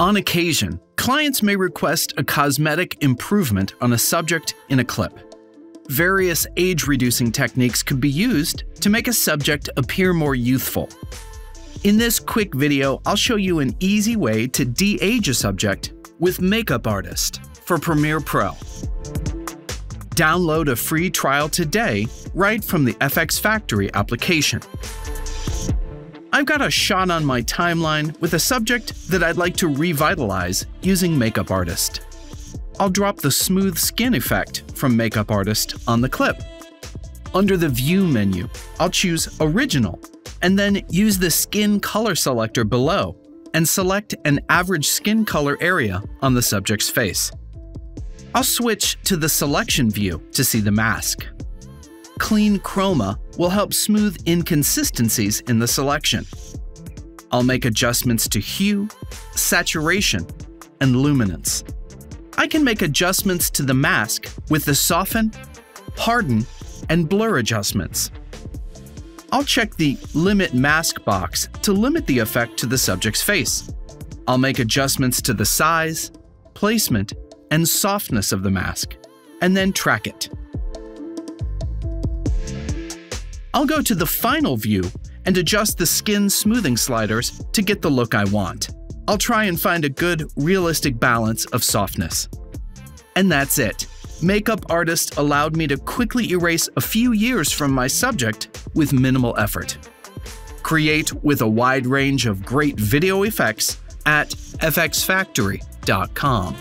On occasion, clients may request a cosmetic improvement on a subject in a clip. Various age reducing techniques could be used to make a subject appear more youthful. In this quick video, I'll show you an easy way to de-age a subject with Makeup Artist for Premiere Pro. Download a free trial today right from the FxFactory application. I've got a shot on my timeline with a subject that I'd like to revitalize using Makeup Artist. I'll drop the smooth skin effect from Makeup Artist on the clip. Under the View menu, I'll choose Original and then use the Skin Color selector below and select an average skin color area on the subject's face. I'll switch to the Selection view to see the mask. Clean Chroma will help smooth inconsistencies in the selection. I'll make adjustments to hue, saturation, and luminance. I can make adjustments to the mask with the Soften, Harden, and Blur adjustments. I'll check the Limit Mask box to limit the effect to the subject's face. I'll make adjustments to the size, placement, and softness of the mask, and then track it. I'll go to the final view and adjust the skin smoothing sliders to get the look I want. I'll try and find a good, realistic balance of softness. And that's it. Makeup Artist allowed me to quickly erase a few years from my subject with minimal effort. Create with a wide range of great video effects at fxfactory.com.